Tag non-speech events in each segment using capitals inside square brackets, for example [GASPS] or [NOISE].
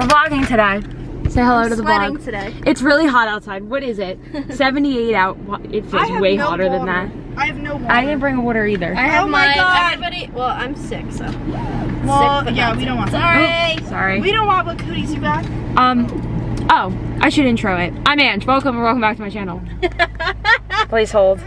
We're vlogging today. Say hello I'm to the sweating vlog. today. It's really hot outside. What is it? [LAUGHS] 78 out. Wha- It feels way no hotter than that. I have no water. I didn't bring water either. I have Oh my mine. God. Everybody, well, I'm sick, so. well, sick, yeah, we don't want Sorry. Oh, sorry. We don't want what cooties you got. Um, oh, I should intro it. I'm Ange. Welcome or welcome back to my channel. [LAUGHS] Please hold.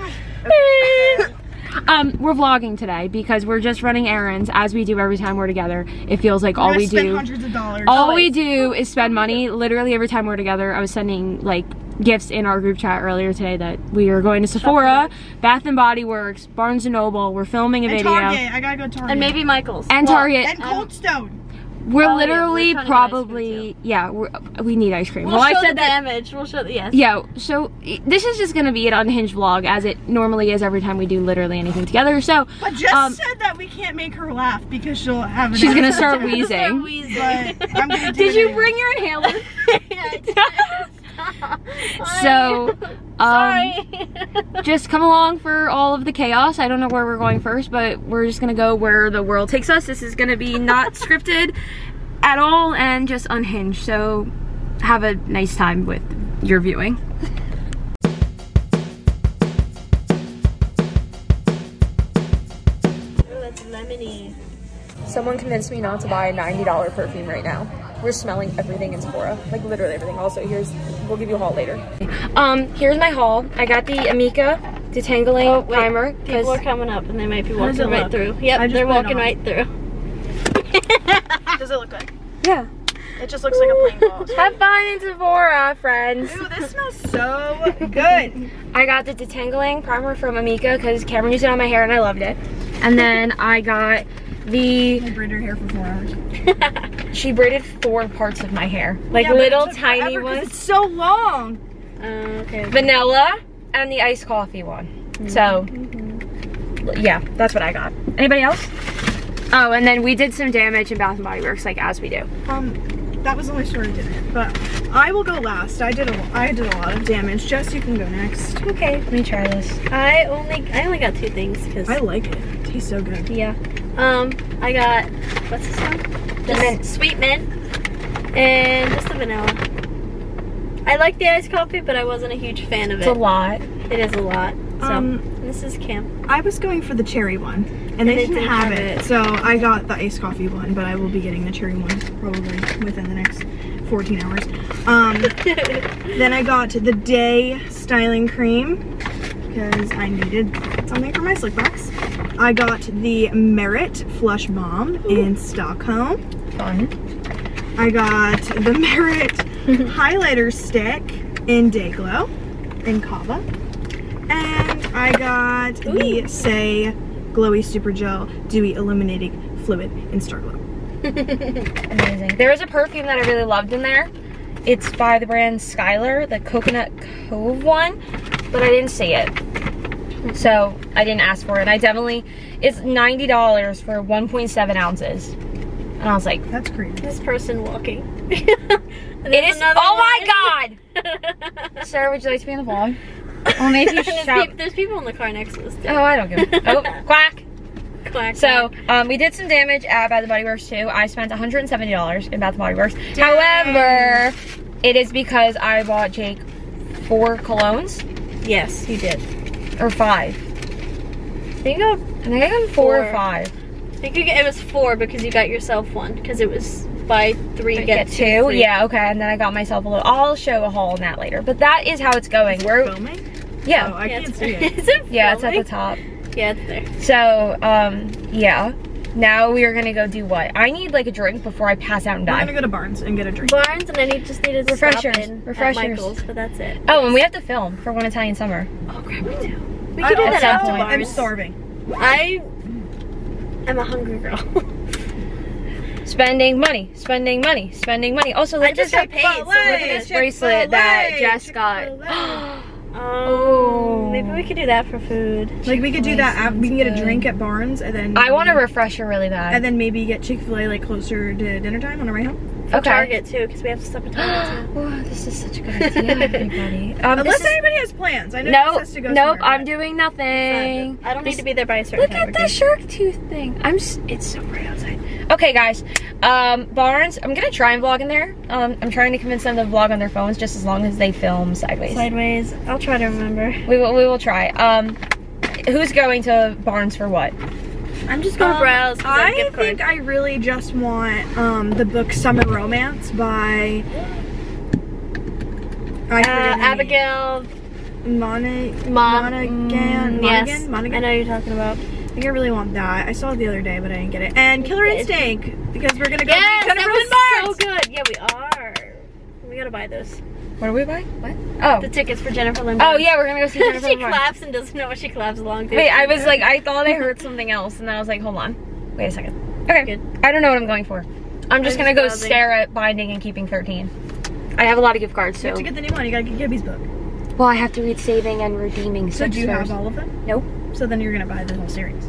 [LAUGHS] um, we're vlogging today because we're just running errands as we do every time we're together. It feels like all We're we spend do. hundreds of dollars. All we do is spend money. Literally every time we're together, I was sending like gifts in our group chat earlier today that we are going to Sephora, Bath and Body Works, Barnes and Noble. We're filming a and video. Target. I gotta go to Target. And maybe Michael's. And Well, Target. And Cold Stone. We're Oh, yeah, literally we're trying to get ice cream, probably yeah. We're, we need ice cream. We'll, well, I said the that. damage. We'll show the, yes. Yeah. So this is just gonna be an unhinged vlog, as it normally is every time we do literally anything together. So But just Um, said that we can't make her laugh because she'll have an she's gonna attitude. start Start wheezing. wheezing. But I'm gonna [LAUGHS] Did you bring your inhaler? [LAUGHS] Yeah, I did. [LAUGHS] Stop. So, um, [LAUGHS] just come along for all of the chaos. I don't know where we're going first, but we're just gonna go where the world takes us. This is gonna be not [LAUGHS] scripted at all and just unhinged. So have a nice time with your viewing. Ooh, that's lemony. Someone convinced me not to buy a $90 perfume right now. We're smelling everything in Sephora, like literally everything. Also, here's, we'll give you a haul later. Um, here's my haul. I got the Amika Detangling Oh, wait. Primer. People are coming up and they might be walking right look? through. Yep, they're walking right through. Does it look good? yeah. It just looks like a plain ball. [LAUGHS] Have fun in Sephora, friends. Ooh, this smells so good. [LAUGHS] I got the Detangling Primer from Amika because Cameron used it on my hair and I loved it. And then I got the, I braided her hair for four hours. [LAUGHS] she braided four parts of my hair. Like Yeah, little tiny forever 'cause ones. It's so long. Uh, okay. vanilla and the iced coffee one. So, yeah, that's what I got. Anybody else? Oh, and then we did some damage in Bath and Body Works, like as we do. Um, that was the only store I didn't. But I will go last. I did a, I did a lot of damage. Jess, you can go next. Okay, let me try this. I only I only got two things because I like it. It tastes so good. yeah. Um, I got what's this one? The mint. sweet mint, and just the vanilla. I like the iced coffee, but I wasn't a huge fan of it. It's a lot. It is a lot. So Um, this is Cam. I was going for the cherry one, and they they didn't didn't have have it, it. so I got the iced coffee one. But I will be getting the cherry one probably within the next 14 hours. Um, [LAUGHS] then I got the day styling cream because I needed something for my slick box. I got the Merit Flush Balm in Stockholm. Fun. I got the [LAUGHS] Merit highlighter stick in Dayglow in Kava. And I got the Saie Glowy Super Gel Dewy Illuminating Fluid in Starglow. [LAUGHS] Amazing. There is a perfume that I really loved in there. It's by the brand Skylar, the Coconut Cove one, but I didn't see it. So I didn't ask for it. I definitely, it's $90 for 1.7 ounces. And I was like, That's crazy. This person walking. [LAUGHS] it is, oh my God! [LAUGHS] Sarah, would you like to be in the vlog? [LAUGHS] Well, maybe you there's, shout. peop- there's people in the car next to us. Too. Oh, I don't give a, oh, quack. Quack, So, quack. um, we did some damage at Bath and Body Works too. I spent $170 in Bath and Body Works. However, it is because I bought Jake four colognes yes, he did. Or five. I think, I, I think I got four, or five. I think you get, it was four because you got yourself one because it was buy three I get, get two. free. Yeah, okay. And then I got myself a little. I'll show a haul on that later. But that is how it's going. We're Filming? yeah, Oh, I Yeah, can't it's, see it. [LAUGHS] is it yeah. It's at the top. Yeah, it's there. So um, yeah. Now we are gonna go do what? I need like a drink before I pass out and We're die. gonna go to Barnes and get a drink. Barnes and I need just needed to Refreshers, stop in refreshers. at Michael's, but that's it. Oh, and we have to film for One Italian Summer. Oh crap, we do. We I could do that after am starving. I am a hungry girl. [LAUGHS] Spending money, spending money, spending money. Also, look I at this, just got paid, so look at this bracelet that Jess got. [GASPS] [GASPS] [GASPS] Chick-fil-A. Um, maybe we could do that for food. Like we could do that. Af- we can get a drink at Barnes and then. I want a maybe- refresher really bad. And then maybe get Chick Fil A like closer to dinner time on our way home. For okay. Target too, because we have to stop at Target too. [GASPS] Wow, this is such a good idea, [LAUGHS] everybody. Um, Unless is, anybody has plans. I know nope, Jess has to go nope. I'm doing nothing. I don't need to be there by a certain Look time. at the shark tooth thing. I'm. s- It's so bright outside. Okay, guys. Um, Barnes, I'm gonna try and vlog in there. Um, I'm trying to convince them to vlog on their phones just as long as they film sideways. Sideways. I'll try to remember. We will, we will try. Um, who's going to Barnes for what? I'm just gonna Um, browse. 'cause I, I think. I really just want um, the book Summer Romance by I Uh, forget her name. Abigail Mona, Mon- Monaghan, mm, Monaghan, yes, Monaghan. I know you're talking about. I think I really want that. I saw it the other day, but I didn't get it. And Killer. Instinct because we're gonna go Yes, that Jennifer was Lynn so good. Yeah, we are. We gotta buy those. What are we buying? What? Oh. The tickets for Jennifer Lynn. Oh yeah, we're gonna go see [LAUGHS] Jennifer she Lynn claps and doesn't know what she claps along to. Wait, I was like, I thought I [LAUGHS] heard something else, and I was like, hold on. Wait a second. Okay. Good. I don't know what I'm going for. I'm just I'm gonna just go browsing. stare at binding and keeping 13. I have a lot of gift cards, so. You have to get the new one. You gotta get Gibby's book. well, I have to read saving and redeeming. So do you have all of them? Nope. So then you're gonna buy the whole series.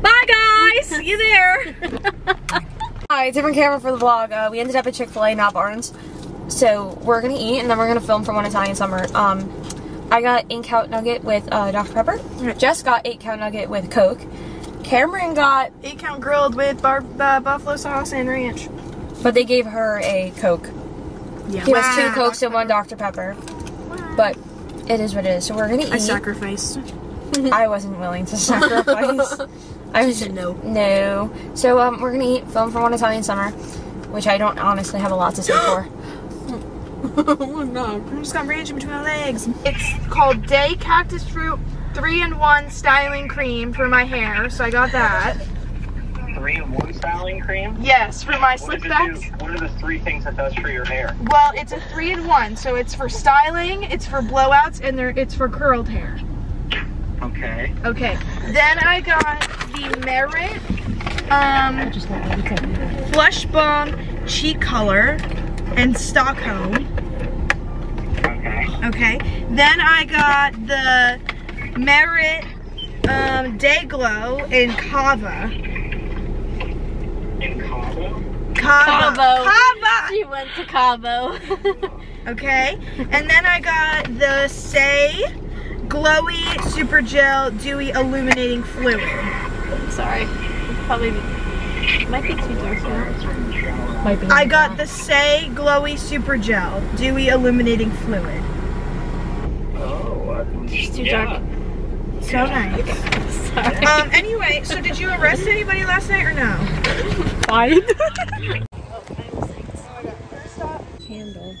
Bye guys. See you there. [LAUGHS] Hi, different camera for the vlog. Uh, we ended up at Chick-fil-A, not Barnes. So we're gonna eat and then we're gonna film for one Italian summer. Um, I got eight count nugget with uh, Dr. Pepper. Jess got eight count nugget with Coke. Cameron got, Eight count grilled with bar- uh, buffalo sauce and ranch. but they gave her a Coke. Yeah. He has two Cokes and one Dr. Pepper. But it is what it is. So we're gonna eat. I sacrificed. I wasn't willing to sacrifice. [LAUGHS] I was said no. No. So um, we're gonna eat film for one Italian summer, which I don't honestly have a lot to say for. [GASPS] [LAUGHS] oh no. I'm just got ranch in between my legs. It's called Day Cactus Fruit 3 in 1 Styling Cream for my hair, so I got that. Three one styling cream? Yes, for my slick do? backs. what are the three things it does for your hair? Well, it's a 3 in 1, so it's for styling, it's for blowouts, and it's for curled hair. Okay. Okay. Then I got the Merit um, Flush Balm Cheek Color and Stockholm. Okay. Okay. Then I got the Merit um, Day Glow in Kava. In Cabo? Kava. Cabo. Kava. She went to Cabo. [LAUGHS] Okay. And then I got the Saie Glowy Super Gel Dewy Illuminating Fluid. Sorry. Probably might be too dark now. Might be. I got the Saie Glowy Super Gel Dewy Illuminating Fluid. Oh, It's too yeah. dark. So nice. Sorry. Um, anyway, so did you arrest anybody last night or no? fine. [LAUGHS] Candle.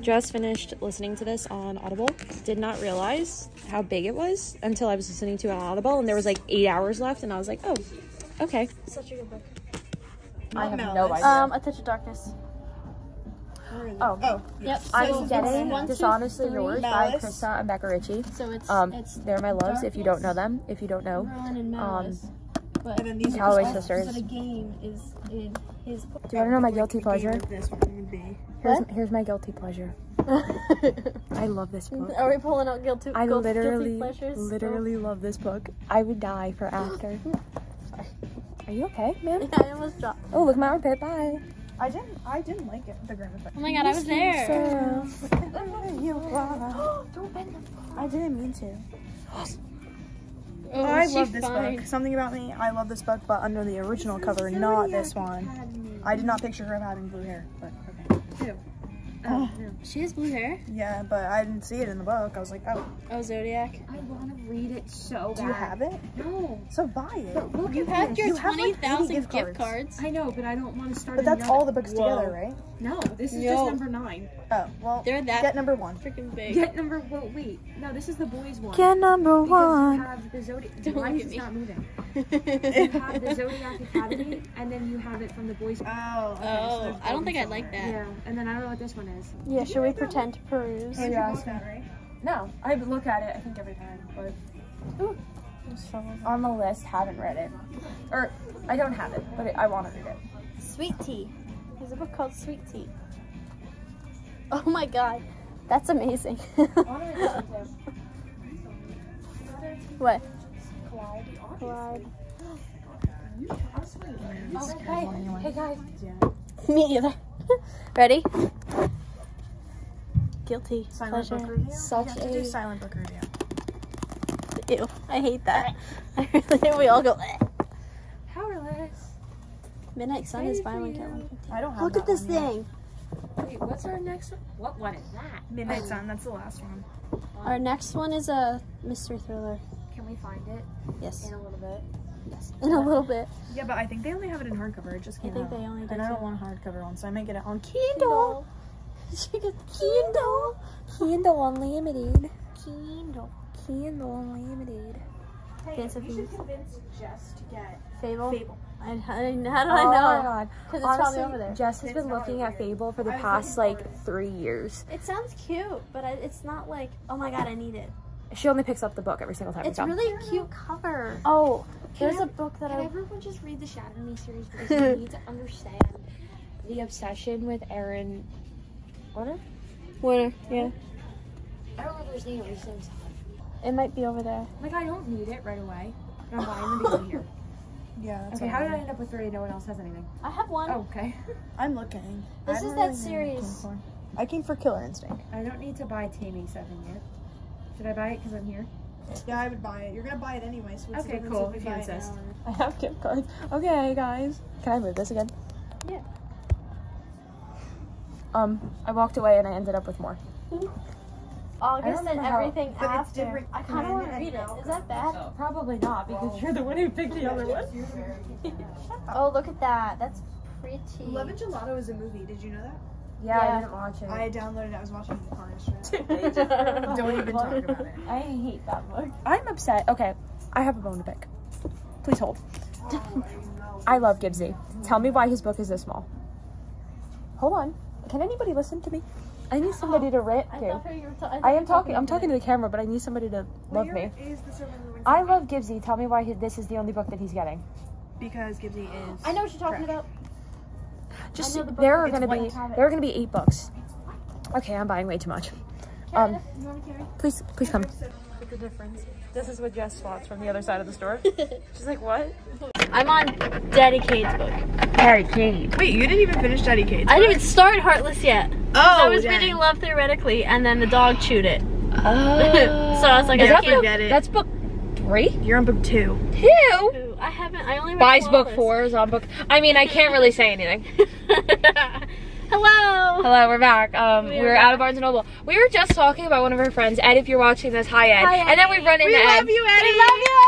Just finished listening to this on Audible. Did not realize how big it was until I was listening to it on Audible, and there was like eight hours left, and I was like, oh, okay. Such a good book. I have no idea. Um, A Touch of Darkness. Oh, Oh, Yep. I'm getting Dishonestly three. Yours by Malice. Krista and Becca Ritchie. So it's Um, it's they're my loves. If you don't know them, if you don't know, Merlin and Malice. but and then these are Calloway just- Sisters. but a game is in his. Do you want to know my guilty pleasure? This one would be. Here's, here's my guilty pleasure. [LAUGHS] I love this book. Are we pulling out guilty? I guilt- literally, guilty pleasures? literally love this book. I would die for [LAUGHS] after. Are you okay, man? Yeah, I almost dropped. Oh, look, my armpit. Bye. I didn't. I didn't like it. The Grimm effect. Oh my god, I was there. [GASPS] I didn't mean to. Oh, I love this fine. book. Something about me. I love this book, but under the original cover, not this one. I did not picture her having blue hair, but okay. Oh. Oh, she has blue hair. Yeah, but I didn't see it in the book. I was like, oh, Oh, Zodiac. I want to read it so do you have it? No. So buy it. Look You at have this. your You have, like, 20,000 gift, gift cards. I know, but I don't want to start. But that's all the books together, right? No, this is No. just number nine. Oh, well, They're that get number one. freaking big. Get number. Well, wait. No, this is the boys one. Get number Because you have the Zodiac. Don't Why look is at me. not moving? [LAUGHS] You have the Zodiac Academy, and then you have it from the boys. Oh, okay, Oh, there's I don't think I'd like that. Yeah, and then I don't know what this one is. Yeah, should we pretend to peruse? Oh, Andrew Yeah, that, right? No, I look at it. I think every time, but on the list, haven't read it, or I don't have it, but I want to read it. Sweet Tea. There's a book called Sweet Tea. [LAUGHS] Oh my god, that's amazing. [LAUGHS] what? Collide. Okay. Hey guys. [GASPS] Me either. [LAUGHS] Ready? Guilty. Silent pleasure. book review. Such we have to do silent book review. ew. I hate that. I really. We all go. Midnight Sun is buy one get one. I don't have Look at this thing. Wait, what's our next one? What one is that? Midnight Sun, that's the last one. Our next one is a mystery thriller. Can we find it Yes. in a little bit? Yes. In a little bit. Yeah, but I think they only have it in hardcover. It just I came think out. they only did. And I don't want a hardcover one, so I might get it on Kindle. [LAUGHS] She got Kindle. Kindle Unlimited. Kindle. Kindle Unlimited. Okay, so if you convince Jess to get Fable. Fable. I, I, how did I oh know? my god. Because it's Honestly, probably over there. Jess has It's been looking at. Fable for the past like three years. It sounds cute, but I, it's not like, oh my god, I need it. She only picks up the book every single time. It's we come. really cute cover. Oh, There's can a book that Can I. everyone just read the Shatter Me series because [LAUGHS] you need to understand the obsession with Aaron. What? Winner. Yeah. I don't remember his name. His name's It might be over there. like I don't need it right away. [LAUGHS] I'm buying them because here. Yeah, that's Okay, how I did I end up with three no one else has anything? I have one. Oh, okay. [LAUGHS] I'm looking. This I is don't that really know what I series. I came for Killer Instinct. I don't need to buy Taming Seven yet. Should I buy it because I'm here? Yeah, I would buy it. You're gonna buy it anyway, so what's the Okay, cool, if you if you insist. now I I have gift cards. Okay, guys. Can I move this again? Yeah. Um, I walked away and I ended up with more. August and remember how- everything but it's after. different I kind of want to read it. Is that bad? Probably not because you're the one who picked the other one. [LAUGHS] Oh, look at that. That's pretty. Love and Gelato is a movie. Did you know that? Yeah, Yeah. I didn't watch it. I downloaded it. I was watching it in the car yesterday. [LAUGHS] Don't even talk about it. [LAUGHS] I hate that book. I'm upset. Okay, I have a bone to pick. Please hold. I love Gibsie. Tell me why his book is this small. Hold on. Can anybody listen to me? I need somebody to rant I to. thought you were ta- thought I am talking. I'm talking to the camera, but I need somebody to love me. is the Silver and the Winds I love Gibsie. Tell me why he, this is the only book that he's getting. because Gibsie is. I know what you're talking trash. about. Just know the there are gonna be there are gonna be eight books. Okay, I'm buying way too much. Um, you want to carry? please please come. Look the difference. This is what Jess spots from the other side of the store. [LAUGHS] She's like, what? I'm on Daddy Cade's book. Harry Kane. Wait, you didn't even finish Daddy Cade. I didn't even start Heartless yet. Oh, I was dang. reading Love Theoretically, and then the dog chewed it. Oh. [LAUGHS] So I was like, is I that can't- book, forget it. That's book three. You're on book two. Two. Ooh, I haven't. I only read Buys book Flawless. four is on book. I mean, I can't really say anything. [LAUGHS] Hello. Hello, we're back. Um, We we are are out of Barnes and Noble. We were just talking about one of our friends, Ed. If you're watching this, hi Ed. Hi, and then we run into We Ed. love you, Eddie. We love you,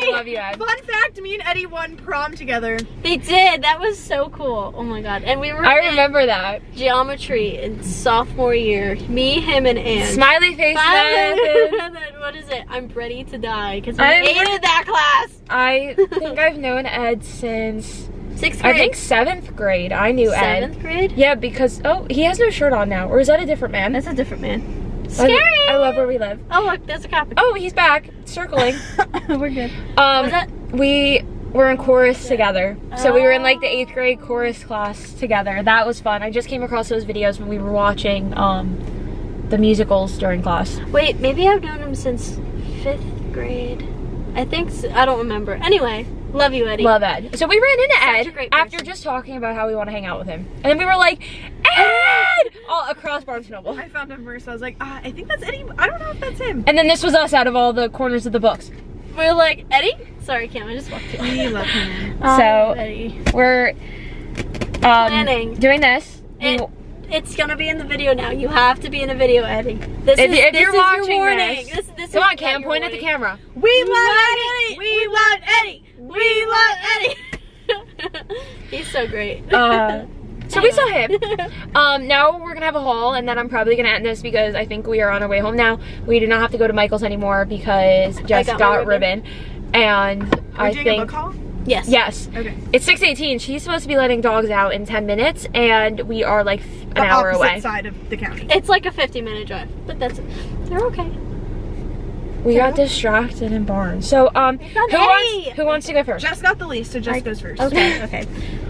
We Eddie. love you, Ed. Fun fact: Me and Eddie won prom together. They did. That was so cool. Oh my god. And we were I remember that. geometry in sophomore year. Me, him, and Anne. Smiley face Finally- method. [LAUGHS] and then what is it? I'm ready to die because I'm hated that class. I [LAUGHS] think I've known Ed since Sixth grade. I think seventh grade. I knew Ed. Seventh grade. Yeah, because oh, he has no shirt on now, or is that a different man? That's a different man. I- Scary. I, love where we live. Oh look, there's a copy. Oh, he's back, circling. [LAUGHS] we're good. Um, we were in chorus together, so we were in like the eighth grade chorus class together. That was fun. I just came across those videos when we were watching um the musicals during class. Wait, maybe I've known him since fifth grade. I think I don't remember. Anyway, love you, Eddie. Love Ed. So we ran into Ed after just talking about how we want to hang out with him, and then we were like, all across Barnes and Noble. I found him first. I was like, ah, I think that's Eddie. I don't know if that's him. And then this was us out of all the corners of the books. We're like Eddie. Sorry, Cam. I just walked in. We love him. [LAUGHS] So- Eddie. We're um, Planning. doing this. We- It, it's gonna be in the video now. You have to be in a video, Eddie. This If- is, if this you're is watching your warning. this- This, this Come is on, Cam, your point at the camera. We love Eddie. We love Eddie. We love Eddie. He's so great. Uh, [LAUGHS] so we saw him. Um, now we're gonna have a haul, and then I'm probably gonna end this because I think we are on our way home now. We do not have to go to Michael's anymore because Jess got got, ribbon. ribbon. and Are I doing think a book haul? yes. yes, Okay. it's 6:18. She's supposed to be letting dogs out in 10 minutes, and we are like an The hour away. side of the county. It's like a 50 minute drive, but that's they're okay. We got distracted in Barnes. So um, who Eddie. wants who wants to go first? Jess got the least, so Jess goes first. Okay. [LAUGHS] Okay.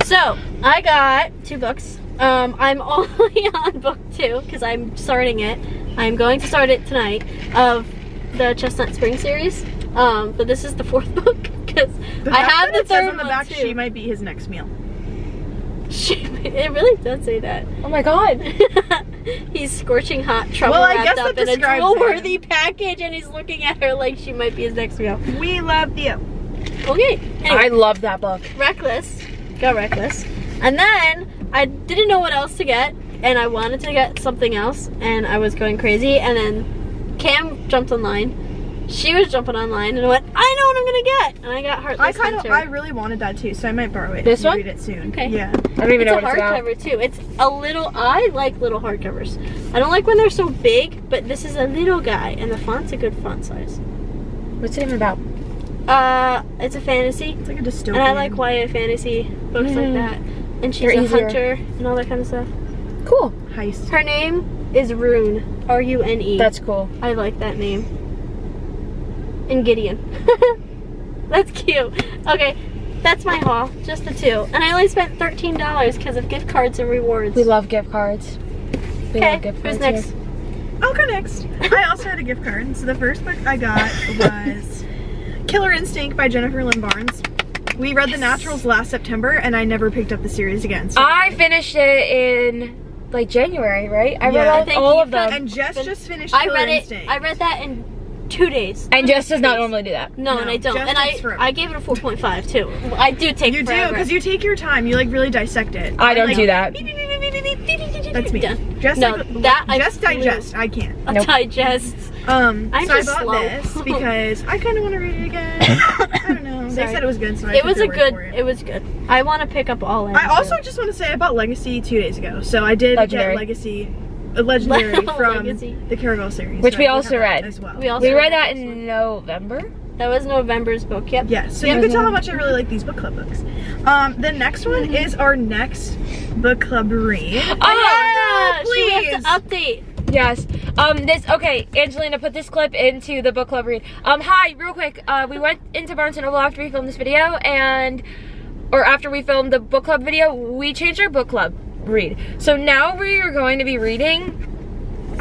So I got two books. Um, I'm [LAUGHS] only on book two because I'm starting it. I'm going to start it tonight of the Chestnut Spring series. Um, but this is the fourth [LAUGHS] book because I have the it says third on the one back too. she might be his next meal. She- [LAUGHS] it really does say that. Oh my god. [LAUGHS] he's scorching hot trouble Well, I wrapped guess up that in a drill-worthy package, and he's looking at her like she might be his next meal. We love you. Okay. Anyway, I love that book. Reckless. got Reckless. And then I didn't know what else to get, and I wanted to get something else, and I was going crazy. And then Cam jumped online. She was jumping online and I went, I know what I'm gonna get, and I got I Heartless kind of, Hunter. I really wanted that too, so I might borrow it. This one? Read it soon. Okay. Yeah. I don't even it's know a what it's about. hardcover too. It's a little. I like little hardcovers. I don't like when they're so big, but this is a little guy, and the font's a good font size. What's it even about? Uh, it's a fantasy, It's like a dystopian. and I like YA fantasy books like Mm. that. And she's They're a easier. hunter and all that kind of stuff. Cool. heist. Her name is Rune. R U N E. That's cool. I like that name. And Gideon. [LAUGHS] that's cute. Okay, that's my haul. Just the two, and I only spent thirteen dollars because of gift cards and rewards. We love gift cards. We Okay, gift who's cards next? here. I'll go next. I also had a gift card. So the first book I got was Killer Instinct by Jennifer Lynn Barnes. We read The Naturals last September, and I never picked up the series again. So I finished it in like January, right? I read Yeah, I all, think all of them. and Jess just finished I Killer read it. Instinct. I read that in two days. And Jess does not normally do that. No, No, and I don't. Jess And I. I gave it a four point five too. I do take You do because you take your time. You like really dissect it. I don't like, do that. That's me. Done. Just No, like, that I just flew. digest. I can't. A Nope. digest. Um, I'm so I just bought slow. this [LAUGHS] because I kind of want to read it again. I don't know. They said it was good, so I It took was a good. for It was good. I want to pick up all. I also too. just want to say I bought Legacy two days ago, so I did Legendary. get Legacy, a Legendary [LAUGHS] from Legacy. the Caraval series, Which so we also have that read. as well. We also We read that this one. in November. That was November's book. Yep. Yeah, so Yep. you can tell how much I really like these book club books. Um, the next one Mm-hmm. is our next book club read. Oh, yeah! She please. has to update. Yes. Um. This. Okay. Angelina, put this clip into the book club read. Um. Hi. Real quick. Uh. We went into Barnes and Noble after we filmed this video, and or after we filmed the book club video, we changed our book club read. So now we are going to be reading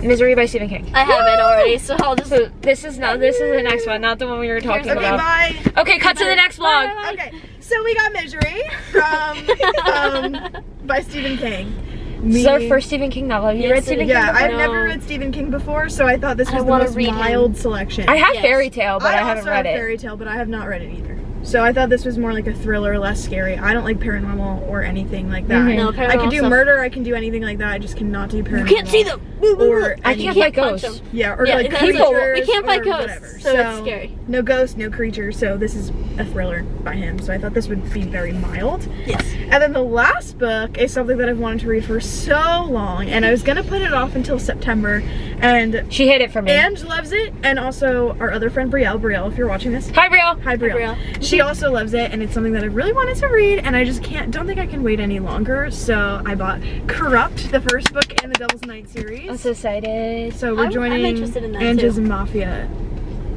Misery by Stephen King. I have it already, so I'll just. So this is not. This is the next one, not the one we were talking Okay, about. bye. Okay. Cut to the next vlog. Bye. Okay, so we got Misery from um, [LAUGHS] by Stephen King. This is our first Stephen King novel. Have you Yes, read Stephen is. King? Yeah. I've No. never read Stephen King before, so I thought this I was the wanna most read him. mild selection. I have Yes. Fairy Tale, but I, haven't read have it. Fairy Tale, but I have not read it either. So I thought this was more like a thriller, less scary. I don't like paranormal or anything like that. Mhm. No, I can do stuff. murder, I can do anything like that. I just cannot do paranormal. You paranormal. can't see them. Or I can't You fight ghosts. Yeah, or Yeah, like that's creatures. We can't fight ghosts, whatever. so it's scary. No ghosts, no creatures. So this is a thriller by him. So I thought this would be very mild. Yes. And then the last book is something that I've wanted to read for so long, and I was gonna put it off until September. And She hid it from me. Ange loves it, and also our other friend Brielle. Brielle, if you're watching this, Hi, Brielle. hi Brielle. Brielle. She also loves it, and it's something that I really wanted to read, and I just can't. Don't think I can wait any longer. So I bought Corrupt, the first book in the Devil's Night series. I'm so excited. So we're I'm- I'm joining interested in that, Ange's too. Mafia.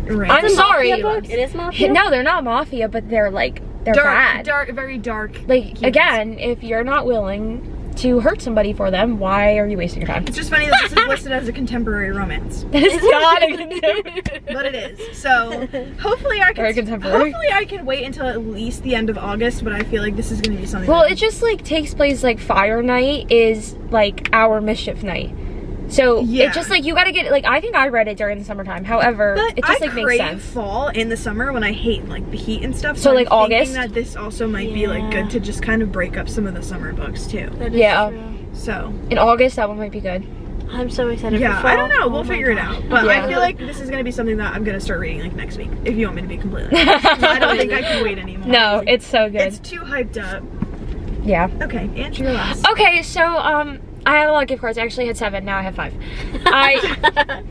Rank. I'm sorry. It is mafia. No, they're not mafia, but they're like they're dark, bad. dark, very dark. Like humans. again, if you're not willing to hurt somebody for them, why are you wasting your time? It's just funny that this is [LAUGHS] listed as a contemporary romance, That is [LAUGHS] not a contemporary. but it is. So hopefully I can. Hopefully I can wait until at least the end of August, but I feel like this is going to be something. Well, it just like takes place like Fire Night is like our Mischief Night. So Yeah. it just like you gotta get like I think I read it during the summertime. However, But it just I like makes crave sense. fall in the summer when I hate like the heat and stuff. So, I'm like, thinking August? That this also might be like good to just kind of break up some of the summer books too. That is Yeah. true. So In August, that one might be good. I'm so excited yeah, for fall. I don't know. Oh We'll my figure it out. But Yeah. I feel like this is gonna be something that I'm gonna start reading like next week. If you want me to be completely [LAUGHS] honest. 'Cause I don't think I can wait anymore. No, it's so good. it's too hyped up. yeah. Okay, Andrew, your last. Okay, so um, I had a lot of gift cards. I actually had seven. Now I have five. [LAUGHS] I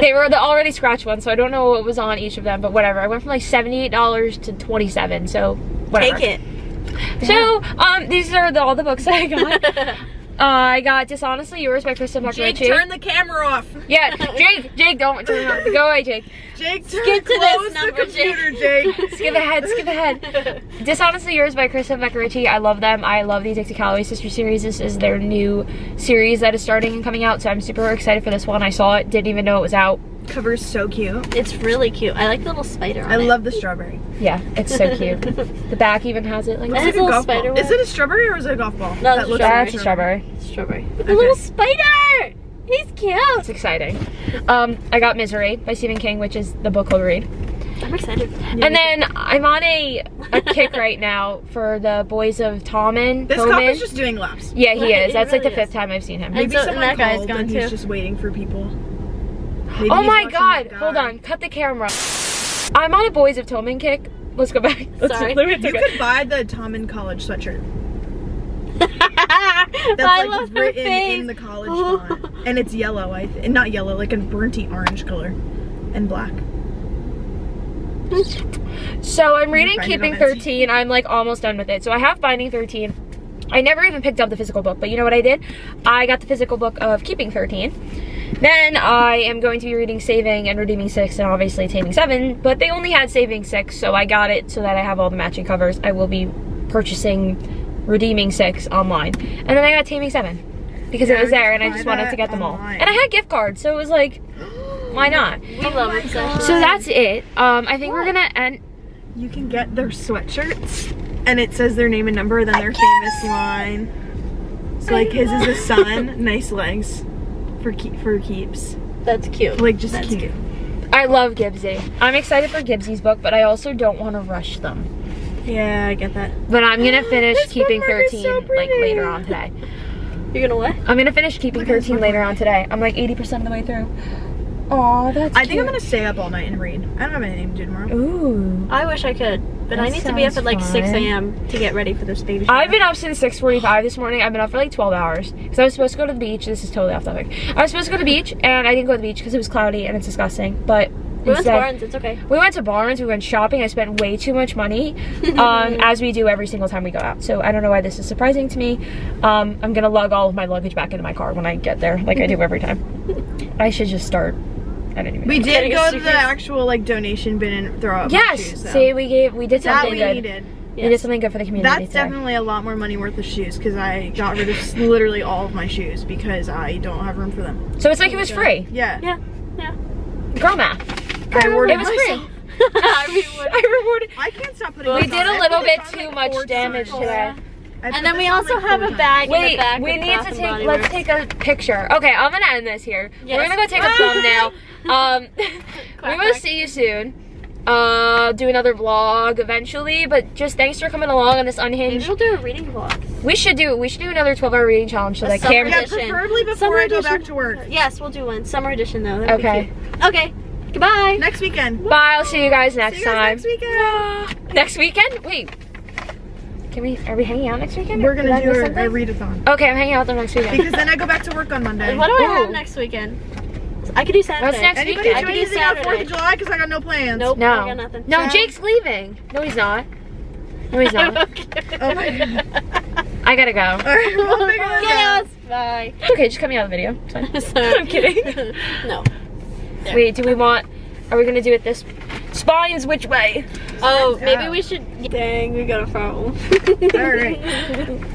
they were the already scratched ones, so I don't know what was on each of them, but whatever. I went from like seventy-eight dollars to twenty-seven. So whatever. Take it. So um, these are the, all the books that I got. [LAUGHS] Uh, I got Dishonestly Yours by Krista Jake, McRitchie. turn the camera off. [LAUGHS] yeah, Jake, Jake, don't turn it on. Go away, Jake. Jake, turn, Skip to this number, computer, Jake. Jake. [LAUGHS] Skip ahead, skip ahead. Dishonestly Yours by Krista McRitchie. I love them. I love the Addicted Calloway Sister series. This is their new series that is starting and coming out, so I'm super excited for this one. I saw it, didn't even know it was out. Cover's so cute. It's really cute. I like the little spider on I it. love the strawberry. Yeah, it's so cute. [LAUGHS] the back even has it like It It's has like a a little golf spider ball. web. Is it a strawberry or is it a golf ball? No, it's a looks That's like a strawberry. Strawberry. With Okay. a little spider! He's cute. It's exciting. Um, I got Misery by Stephen King, which is the book I'll read. I'm excited. And then I'm on a, a kick right now for the boys of Tommen. This cop is just doing laps. yeah, he is. That's like the really fifth time I've seen him. And Maybe so- someone that guy's called gone and he's too. just waiting for people. Maybe Oh my god, hold on, cut the camera. I'm on a Boys of Tommen kick. Let's go back. Let's Sorry. It's You okay. could buy the Tommen College sweatshirt. [LAUGHS] That's I like love her written face. in the college oh. font, and it's yellow. I th- not yellow, like a burnty orange color, and black. So I'm reading find it on Keeping 13. I'm like almost done with it. So I have Binding 13. I never even picked up the physical book, but you know what I did? I got the physical book of Keeping 13. Then I am going to be reading Saving and Redeeming 6 and obviously Taming 7, but they only had Saving 6, so I got it so that I have all the matching covers. I will be purchasing Redeeming 6 online. And then I got Taming 7 because it was there and I just wanted to get them all. And I had gift cards, so it was like, [GASPS] why not? We love obsession. So that's it. Um, I think we're gonna end. You can get their sweatshirts, and it says their name and number, then their famous line. So like his is a sun, [LAUGHS] nice legs, for keep for keeps. That's cute. Like just That's cute. cute. I love Gibsie. I'm excited for Gibsie's book, but I also don't want to rush them. Yeah, I get that. But I'm gonna [GASPS] finish Keeping 13 so like later on today. You're gonna what? I'm gonna finish Keeping Look 13 later on today. I'm like 80% of the way through. Aw, that's I think I'm gonna stay up all night and read. I don't have anything to do tomorrow. Ooh. I wish I could, but That I need to be up at like 6 a.m. to get ready for this baby shower. I've been up since 6:45 this morning. I've been up for like 12 hours because I was supposed to go to the beach. This is totally off topic. I was supposed to go to the beach and I didn't go to the beach because it was cloudy and it's disgusting. But We went to Barnes. It's okay. We went to Barnes, we went shopping. I spent way too much money, [LAUGHS] um, as we do every single time we go out. So I don't know why this is surprising to me. Um, I'm gonna lug all of my luggage back into my car when I get there, like I do every time. [LAUGHS] I should just start. I don't even. We did go to the actual like donation bin and throw out. my Yes. shoes, though. See, we gave, we did something that something we good. needed. We did something good for the community. That's today. definitely a lot more money worth of shoes because I got rid of literally all of my shoes because I don't have room for them. So it's like it was free. Yeah. Yeah. Yeah. Girl math. I rewarded It was myself. free. [LAUGHS] I rewarded- I rewarded. I can't stop putting. We did on. a I little bit too like, much damage times. today. I And then we also have a times. bag in the Wait, back. we need to take. Let's Works. take a picture. Okay, I'm gonna end this here. Yes. We're gonna go take a thumbnail. [LAUGHS] Um, [LAUGHS] we will see you soon. Uh, do another vlog eventually. But just thanks for coming along on this Maybe unhinged. we'll do a reading vlog. We should do. We should do another 12 hour reading challenge so that summer Cameron. Yeah, edition. preferably before Summer I go edition. back to work. Yes, we'll do one. Summer edition though. That'd Okay. Okay. Goodbye. Next weekend. Bye. I'll see you guys next See you guys time. next weekend. Next weekend? Wait. Can we? Are we hanging out next weekend? We're gonna I do miss a, a readathon Okay, I'm hanging out with them next weekend. because then I go back to work on Monday. What do I have oh. next weekend? I could do Saturday. What's next Anybody weekend? do I could do anything on Fourth of July? Because I got no plans. Nope. No. I got nothing. No, Sam? Jake's leaving. No, he's not. No, he's not. [LAUGHS] Oh my god. I gotta go. [LAUGHS] All right, we'll figure this out. Bye. It's okay, just cut me out of the video. It's fine. [LAUGHS] Sorry. I'm kidding. No. There. Wait, do we want? Are we gonna do it this? Spines which way? Oh, maybe we should. Dang, we got a problem. [LAUGHS] All right.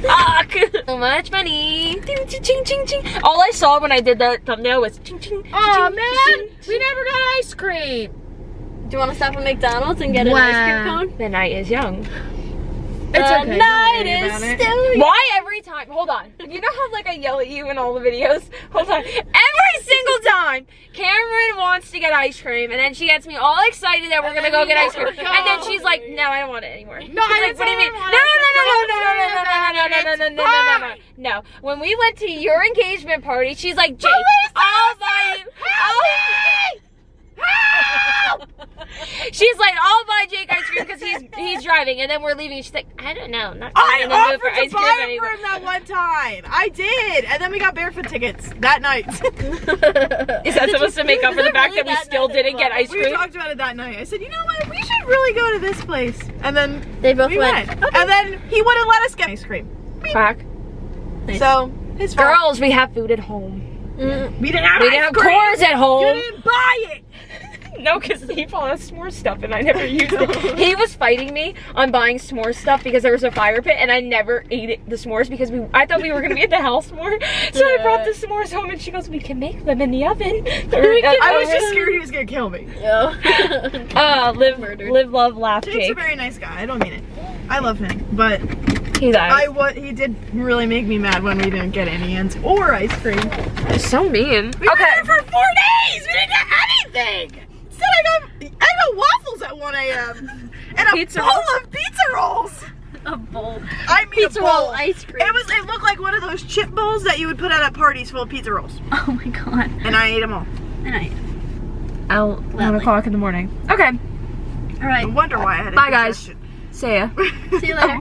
Fuck! So much money. Ding, ching, ching, ching, ching. All I saw when I did that thumbnail was ching, ching. Aw, ching, man, ching. we never got ice cream. Do you want to stop at McDonald's and get an ice cream cone? The night is young. It's the okay, night is about it. still. Why every time? Hold on. You know how like I yell at you in all the videos? Hold on. Every single time, Cameron wants to get ice cream, and then she gets me all excited that we're gonna go get ice cream, go. and then she's like, "No, I don't want it anymore." No, She's I like, didn't "What do you say mean?" I No, want no, it. no, no, no, no, no, no, no, no, no, no, no, no, no, no, no. No. When we went to your engagement party, she's like, "Jake, I'll buy you." I'll- She's like, I'll buy Jake ice cream because he's he's driving, and then we're leaving. She's like, I don't know, I'm not I going in the mood offered for to buy it for him that one time. I did, and then we got barefoot tickets that night. [LAUGHS] Is that supposed to make up for the fact that we still didn't get ice we talked about it that night. I said, you know what? We should really go to this place. And then They both we went. went. And then he wouldn't let us get ice cream. Quack. Nice. So his fault. Girls, we have food at home. Mm, we didn't have We didn't have cream. cores at You didn't buy it. [LAUGHS] No, because he bought us s'more stuff and I never used it. [LAUGHS] He was fighting me on buying s'more stuff because there was a fire pit and I never ate it, the s'mores because we I thought we were gonna be at the house more. [LAUGHS] So I brought the s'mores home and she goes, "We can make them in the oven." I was just scared he was gonna kill me. yeah. Uh, live, Murdered. live, love, laugh, Jake's a very nice guy. I don't mean it. I love him, but He I what he did really make me mad when we didn't get any ends or ice cream. It's so mean. We were there for four days. We didn't get anything. Instead, I got I got waffles at 1 a.m. and a Pizza bowl rolls? of pizza rolls. A bowl. I mean Pizza a roll ice cream. It was. It looked like one of those chip bowls that you would put out at parties full of pizza rolls, [LAUGHS] Oh my god. and I ate them all. And I. I'll one o'clock in the morning. Okay. All right. I wonder why I had. Bye, guys. See ya. [LAUGHS] See you later.